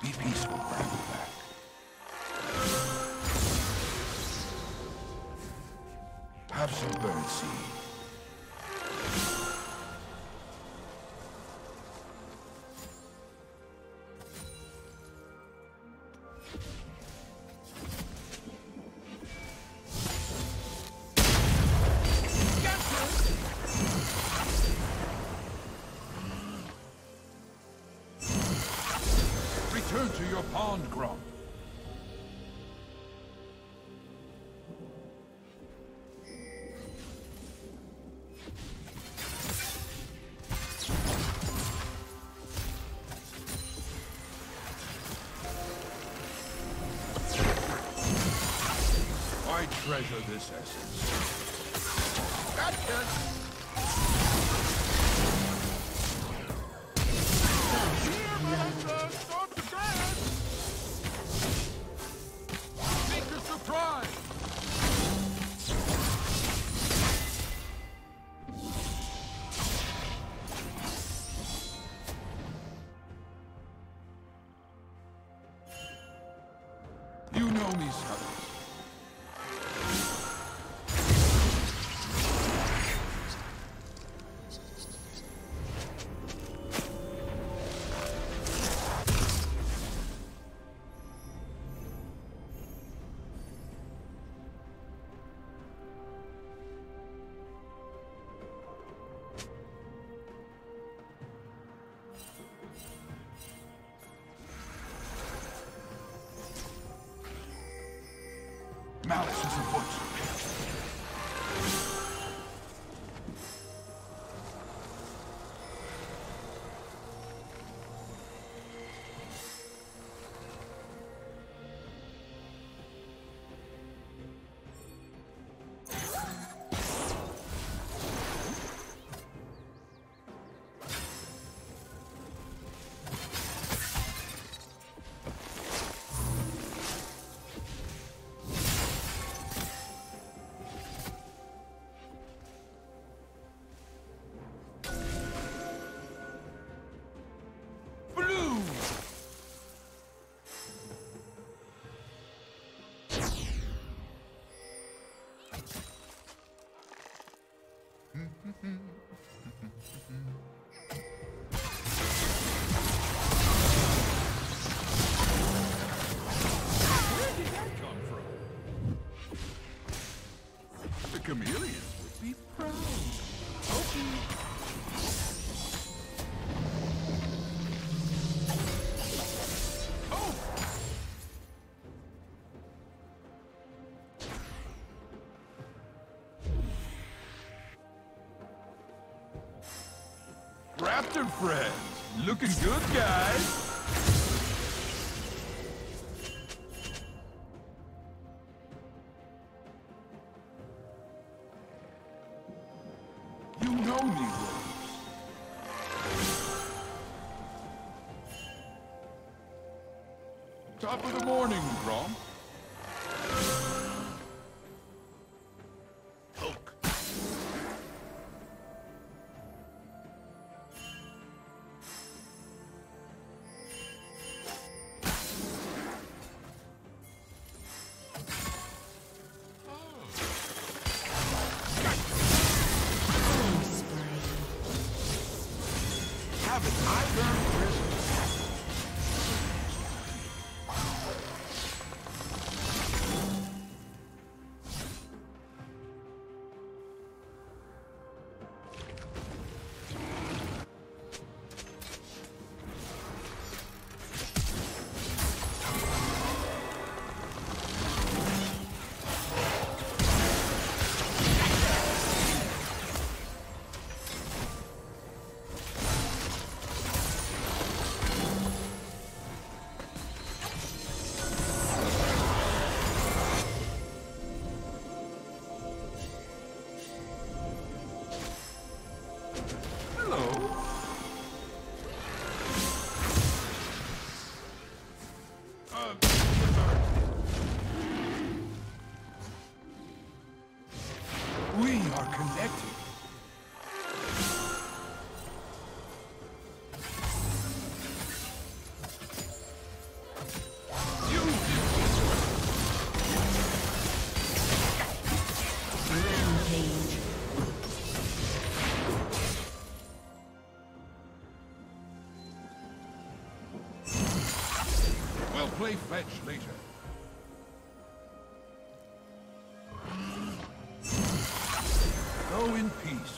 Be peaceful, Brambleback. Have some birdseed. Return treasure this essence. Gotcha! Malice is afoot. Blue! Where did that come from? The chameleons would be proud. Okay. Oh! Raptor friends, looking good, guys. You know me, Rose. Top of the morning, Gromp. Have it. I earned Christmas. Play fetch later. Go in peace,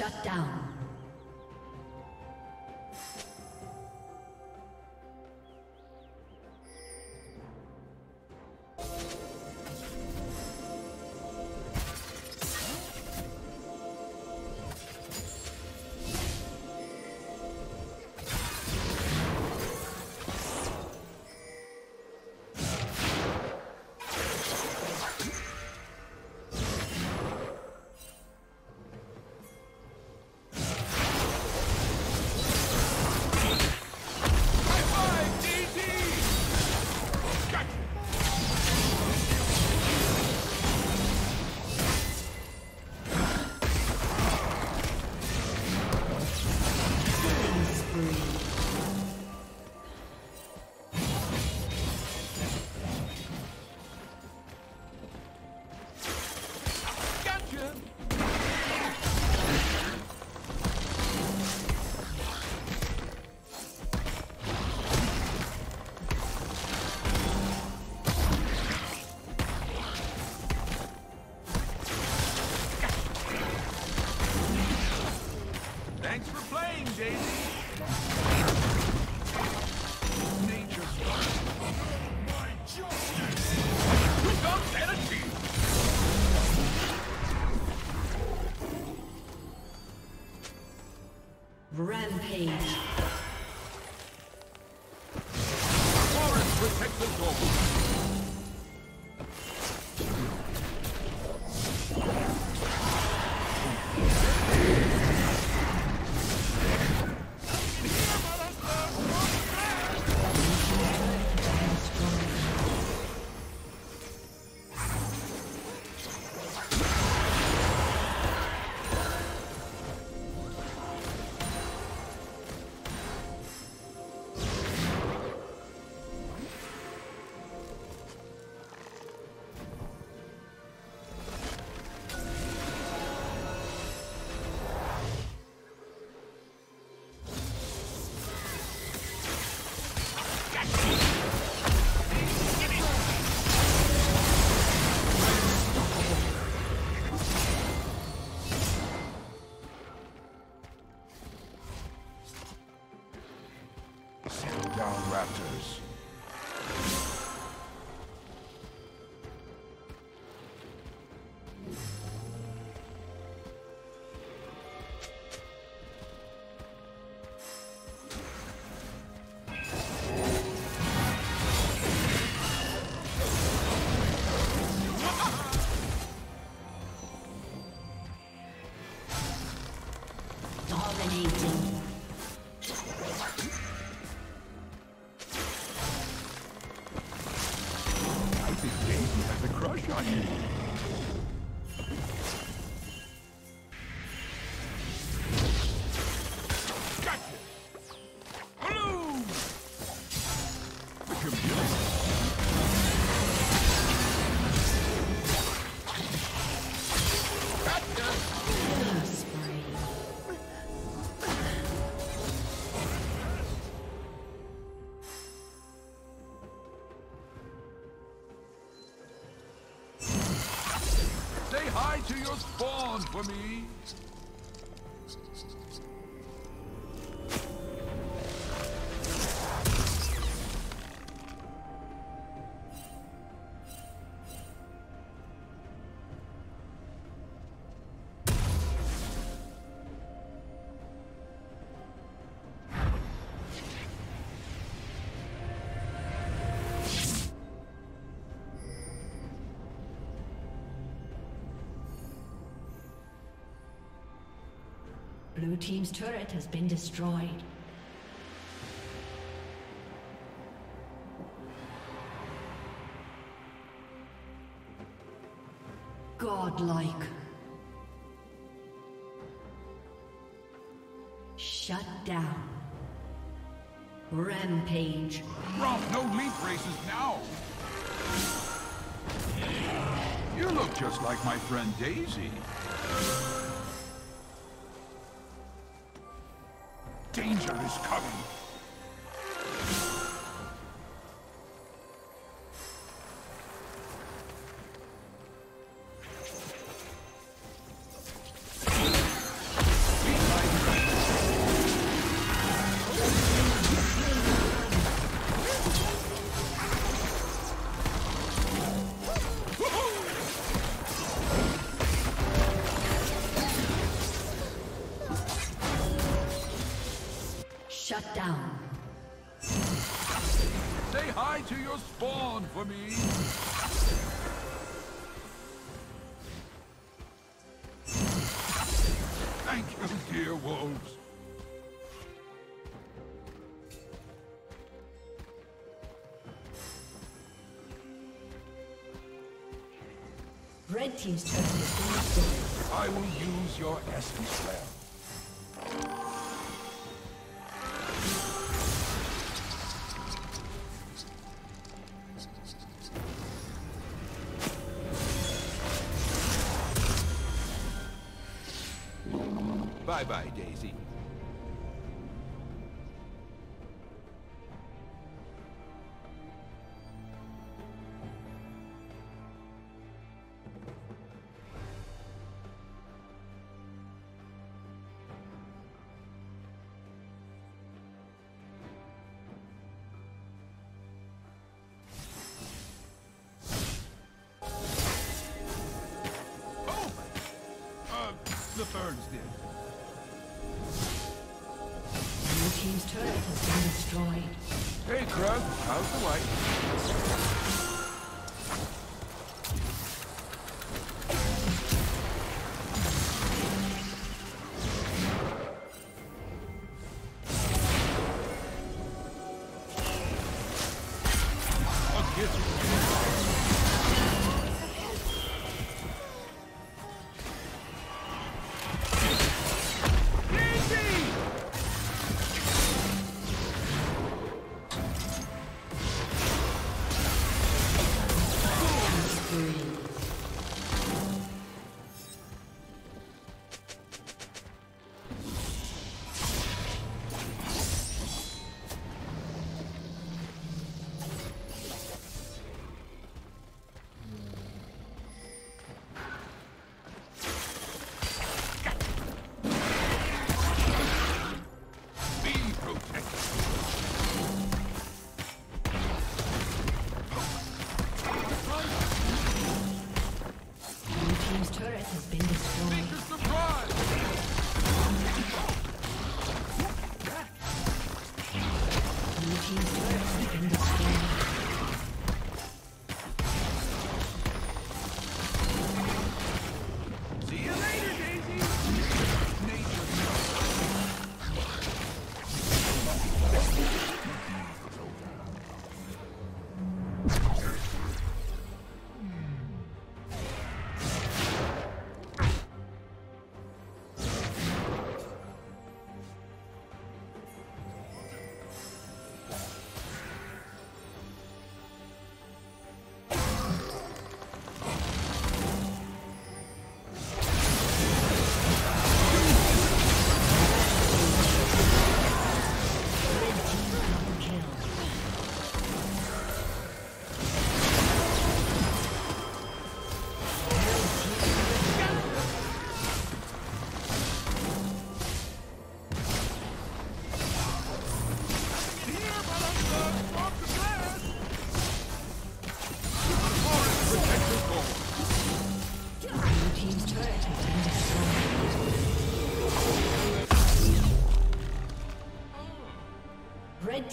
Shut down. Your spawn for me. Team's turret has been destroyed. Godlike. Shut down. Rampage. Gromp, no leap races now. You look just like my friend Daisy. Danger is coming. Red Team's turret has. I will use your essence well. The birds did. Blue Team's turret has been destroyed. Hey, Krug, how's the light?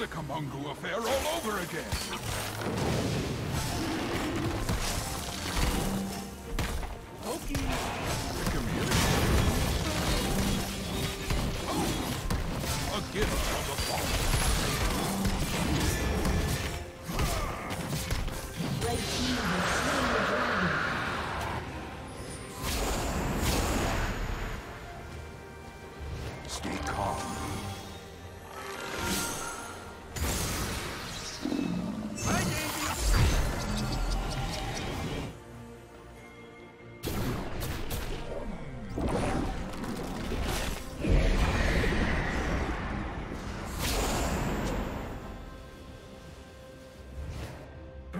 The Kumungu affair all over again. Pokey! The fallen. Red team has slain